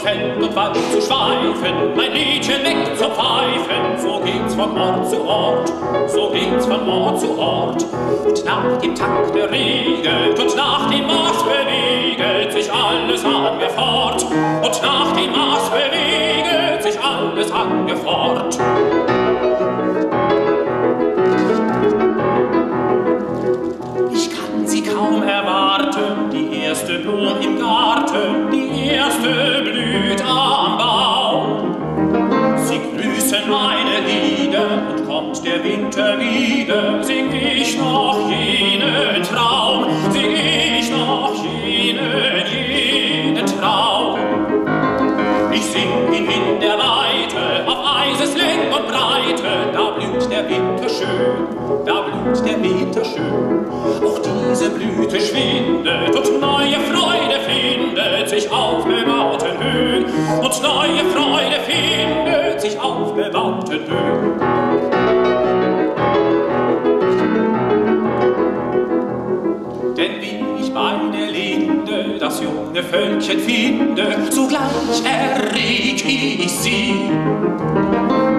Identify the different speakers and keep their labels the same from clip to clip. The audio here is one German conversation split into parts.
Speaker 1: Feld und Wald zu schweifen, mein Liedchen weg zu pfeifen. So geht's von Ort zu Ort, so geht's von Ort zu Ort. Und nach dem Takt der regelt und nach dem Marsch bewegt sich alles an mir fort. Und nach dem Marsch bewegt sich alles an mir fort. Ich kann sie kaum erwarten, die erste Blume im Garten, die erste blüht der Winter wieder, sing ich noch jenen Traum, sing ich noch jenen, jenen Traum. Ich sing ihn in der Weite, auf Eises Länge und Breite, da blüht der Winter schön, da blüht der Winter schön. Auch diese Blüte schwindet und neue Freude findet sich auf bebauten Höhen. Und neue Freude findet sich auf bebauten Höhen. Denn wie ich bei der Linde das junge Völkchen finde, sogleich erreg ich sie.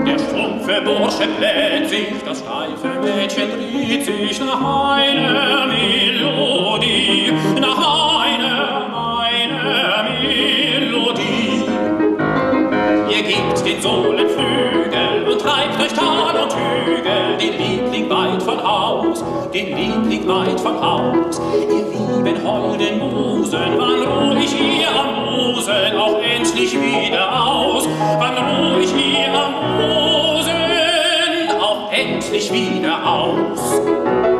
Speaker 1: Der stumpfe Bursche bläht sich, das steife Mädchen dreht sich nach einer den Liebling weit von Haus. Ihr lieben holden Musen, wann ruh ich ihr am Musen auch endlich wieder aus? Wann ruh ich ihr am Musen auch endlich wieder aus?